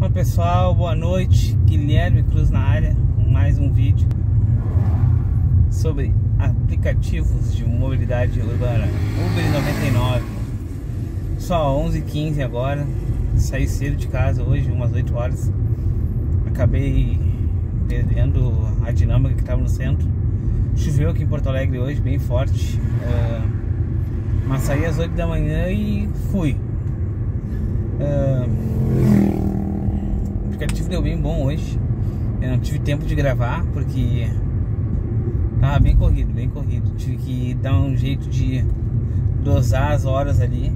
Olá pessoal, boa noite. Guilherme Cruz na área mais um vídeo sobre aplicativos de mobilidade urbana. Uber 99. Só 11h15 agora. Saí cedo de casa hoje, umas 8 horas. Acabei perdendo a dinâmica que estava no centro. Choveu aqui em Porto Alegre hoje, bem forte. Uh, mas saí às 8 da manhã e fui. Uh, aplicativo deu bem bom hoje. Eu não tive tempo de gravar porque tava bem corrido, bem corrido. Tive que dar um jeito de dosar as horas ali.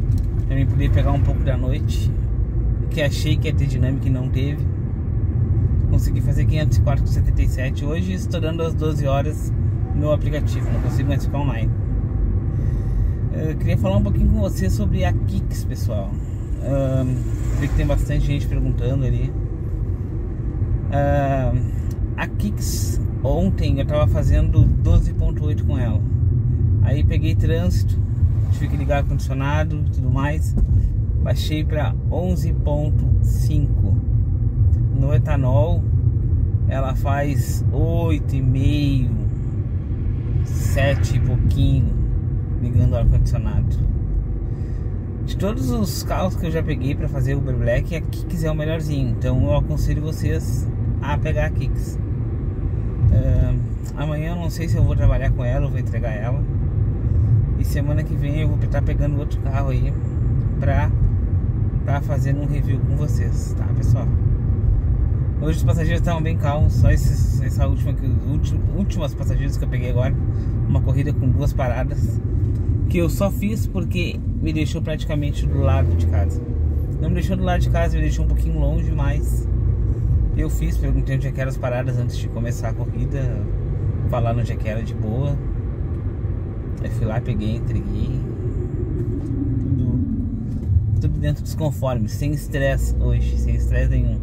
Também poder pegar um pouco da noite. Que achei que ia ter dinâmica e não teve. Consegui fazer 504 com 77. Hoje estou dando as 12 horas no aplicativo, não consigo mais ficar online. Eu queria falar um pouquinho com você sobre a Kicks, pessoal. Um, sei que tem bastante gente perguntando ali. Uh, a Kicks, ontem eu tava fazendo 12.8 com ela. Aí peguei trânsito, tive que ligar ar-condicionado e tudo mais. Baixei para 11.5. No etanol, ela faz 8,5, 7 e pouquinho, ligando o ar-condicionado. De todos os carros que eu já peguei para fazer Uber Black, a Kicks é o melhorzinho. Então eu aconselho vocês a pegar Kicks. Uh, amanhã eu não sei se eu vou trabalhar com ela ou vou entregar ela. E semana que vem eu vou estar pegando outro carro aí pra, pra fazer um review com vocês, tá pessoal? Hoje os passageiros estavam bem calmos, só esses, essa última, últimas passageiros que eu peguei agora. Uma corrida com duas paradas que eu só fiz porque me deixou praticamente do lado de casa. Não me deixou do lado de casa, me deixou um pouquinho longe, mas eu fiz, perguntei onde é que eram as paradas antes de começar a corrida, falar onde é que era de boa. Aí fui lá, peguei, entreguei. Tudo, tudo dentro dos conformes, sem estresse hoje, sem estresse nenhum.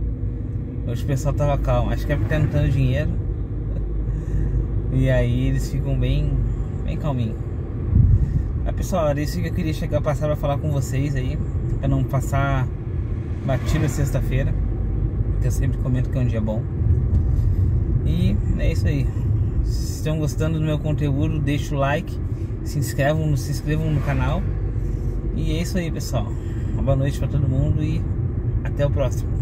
Hoje o pessoal tava calmo, acho que é porque tá tendo dinheiro. E aí eles ficam bem, bem calminhos. Ah, pessoal, era isso que eu queria chegar, passar pra falar com vocês aí. Pra não passar batido sexta-feira. Eu sempre comento que é um dia bom. E é isso aí. Se estão gostando do meu conteúdo, deixa o like. Se inscrevam, se inscrevam no canal. E é isso aí, pessoal. Uma boa noite para todo mundo e até o próximo.